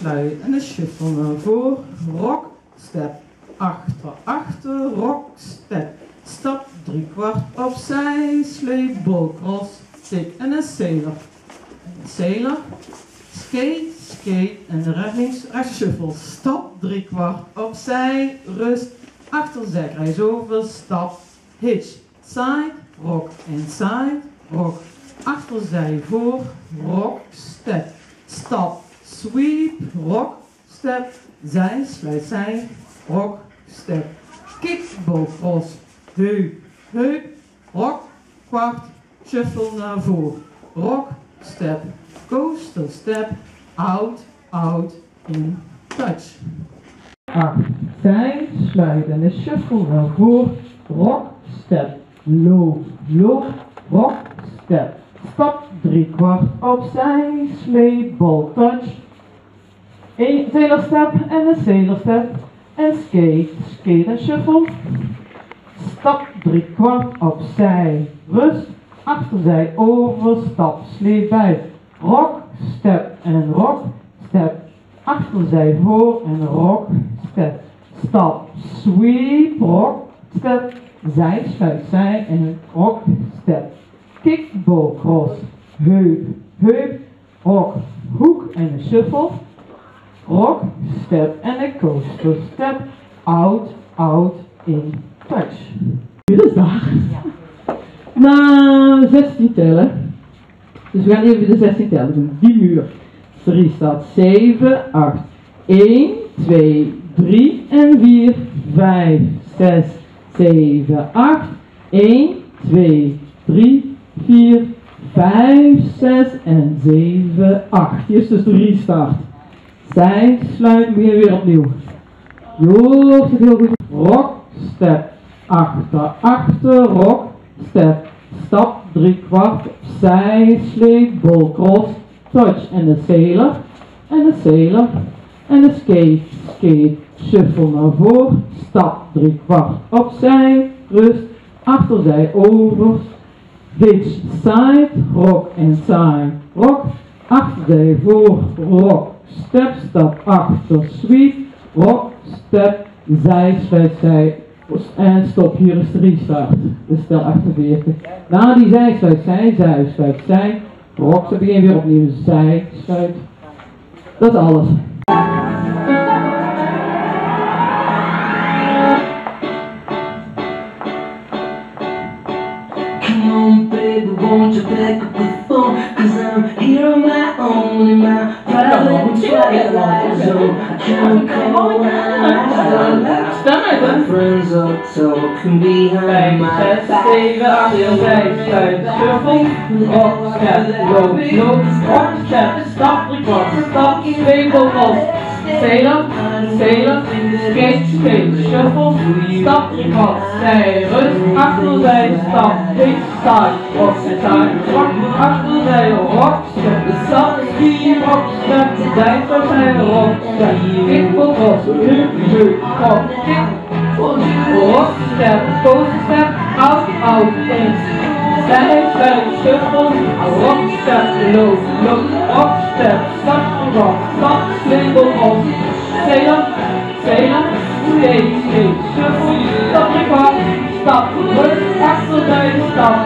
Sluit en een shuffle naar voren. Rock, step, achter, achter, rock, step. Stap, drie kwart opzij, sleep, cross, tik en een sailor. Sailor, skate, skate en rechts, rechts shuffle. Stap, drie kwart opzij, rust, achterzij, reis over, stap, hitch, side, rock en side, rock, achterzij voor, rock, step, stap, sweep, rock, step, zij, sluit zij, rock, step, kick, cross, heup, heup, rock, kwart, shuffle naar voren, rock, step, coaster, step, out, out, in, touch. 8. Zij, sluit en een shuffle naar voren, rock, step, loop, loop, rock, step, stap, drie kwart opzij, sleep, ball, touch, een sailor step en een sailor en skate, skate en shuffle, stap, drie kwart opzij, rust, achterzij, over, stap, sleep bij, rock, step en rock, step, achterzij voor en rock, step, stap, sweep, rock, step, zij, sluit, zij en rock, step, kick, bow, cross, heup, heup, rock, hoek en een shuffle, rock, step en een coaster, step, out, out, in, touch. Dus daar. Na 16 tellen. Dus we gaan even de 16 tellen doen. Die muur. 3 staat 7, 8, 1, 2, 3 en 4, 5, 6, 7, 8, 1, 2, 3, 4, 5, 6 en 7, 8. Hier is dus de restart. Zij sluiten weer weer opnieuw. Jo, zit heel goed. Rock, step, achter, achter, rock, step, stap, drie kwart, zij, sleep, bol, cross, touch en een sailor, en een sailor, en een skate, skate, shuffle naar voren, stap, drie kwart, opzij, rust, achterzij, over, hitch, side, rock en side, rock, achterzij, voor, rock, step, stap, achter, sweep, rock, step, zij, sluit, zij, en stop, hier is de restart. Dus stel 48. Na die zij, sluit, zij, zij, sluit, zij, rock, ze beginnen weer opnieuw, zij, sluit. Dat is alles. Won't you pick up the phone? Cause I'm here on my own in my twilight zone. I can't come around. My friends are talking behind my 5, 6, back. 7, 8, 9, 10, shuffle, rock, step, low, low, rock, step, stop, record, stop, sailor, sailor, skate, skate, shuffle, stop, record, zij, rust, achterzij, stap, pitch, side, rock, side, rock, achterzij, rock, step, stap, ski, rock, step, zij, zij, rock, step, kick, rock, kick, Rock, step, go step, out, out, in. Step, step, shuffle, rock, step, low, low, rock, step, stop, rock, stop, single, off. Sailor, sailor, skate, skate, shuffle, stop, record, stop, work, accelerate, stop,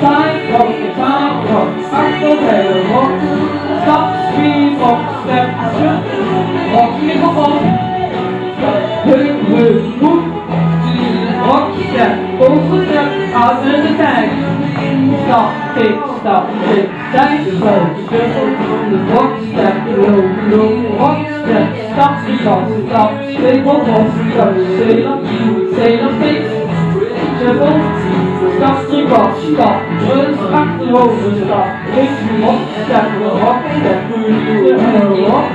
time, rock, time, rock, accelerate, rock, stop, speed, rock, stop, kick, tank, slow, shuffle. Rock, step, low, low, rock, step, stop, stop, stop, stable, rock, stop, sailor, sailor, kick, shuffle. Stop, three, rock, stop, run, achterover, stop, kick, rock, step, rock, step, rock,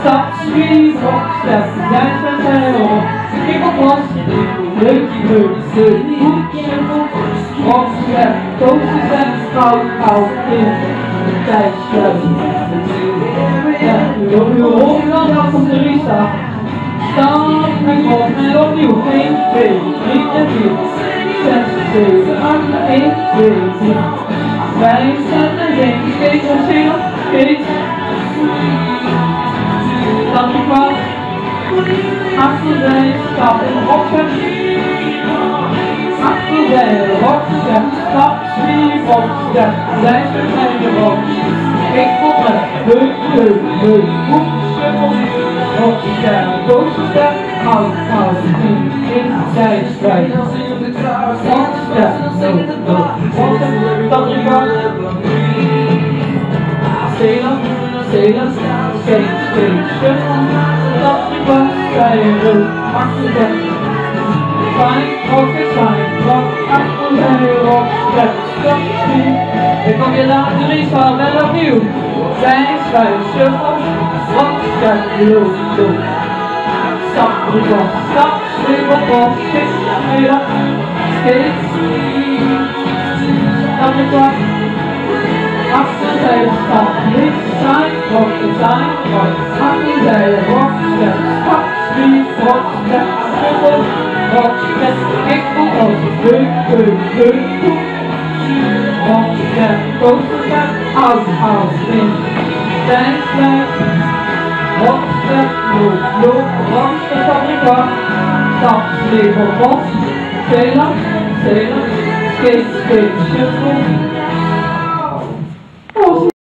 stop, speed, rock, step, dance, dance, dance, kick up, rock, leukie, leuk, leuk, hoek, shuffle, toast, step, fout, out, in, de tijd, sluit. Ja, we horen dan dat komt de restart. Stap en rock en opnieuw, 1, 2, 3 en 4, 6, 7, 8, 1, 2, 3, 5, 6 en 1, skate en skate, Achterzij, stap in rokken. Achterzij, rokken, stap, sliep, rokken. Zij zijn de rokken. Ik kom met heuk, heuk, heuk. Hoek, schuffel, rokken. Bovenstep, hout, hout. In, in, zij, strijd. Rokken, no, no. Rokken, dat is Sailor, sailor, skate, skate, shuffle, stop the bus, sailor, accident. Fine, okay, fine, rock, accident, rock, step, stop, speed. Ik kom je later eens van wel opnieuw. Zij, schuif, shuffle, rock, step, loop, loop. Stop the bus, stop, sleep op, op, kick, sailor, skate, stop. The bus. Achterzijde stap, links zijn, rechter zijn, right. Achterzijde, rockstep, stap, speed, rockstep, shuffle, op, deuk, deuk, deuk, poep. Rockstep, coasterstep, out, out, in. Stijn, stijn, rockstep, loop, loop, op de kant. Stap, sleep op, bos.